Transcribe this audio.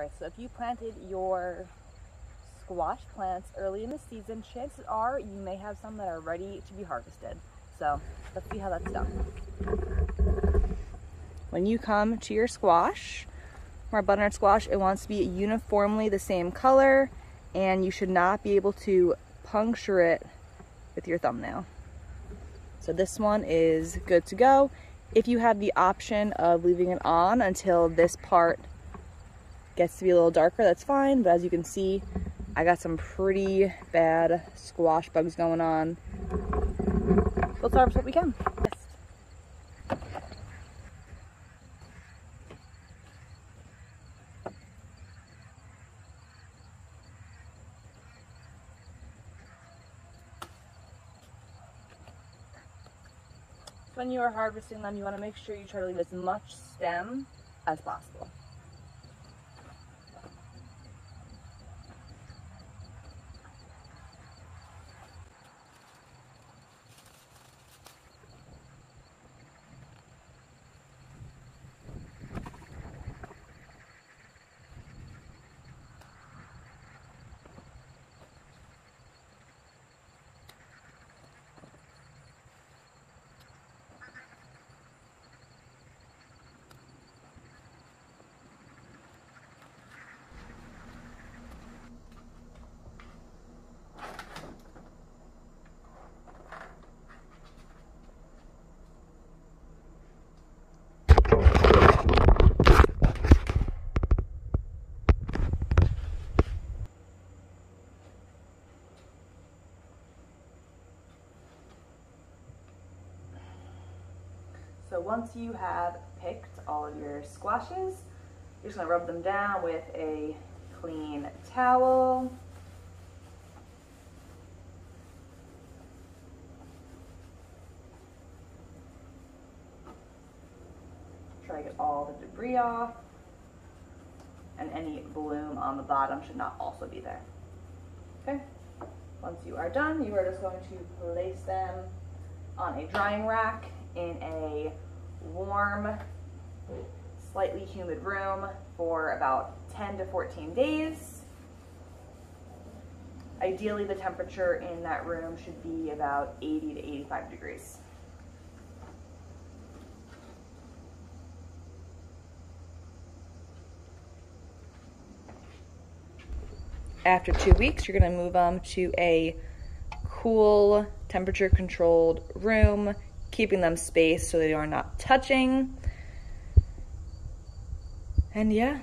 right, so if you planted your squash plants early in the season, chances are you may have some that are ready to be harvested. So let's see how that's done. When you come to your squash, our butternut squash, it wants to be uniformly the same color and you should not be able to puncture it with your thumbnail. So this one is good to go. If you have the option of leaving it on until this part gets to be a little darker, that's fine. But as you can see, I got some pretty bad squash bugs going on. Let's harvest what we can. when you are harvesting them, you want to make sure you try to leave as much stem as possible. So once you have picked all of your squashes, you're just gonna rub them down with a clean towel. Try to get all the debris off. And any bloom on the bottom should not also be there. Okay, once you are done, you are just going to place them on a drying rack in a warm, slightly humid room for about 10 to 14 days. Ideally, the temperature in that room should be about 80 to 85 degrees. After two weeks, you're going to move them to a cool, temperature controlled room keeping them spaced so they are not touching. And yeah,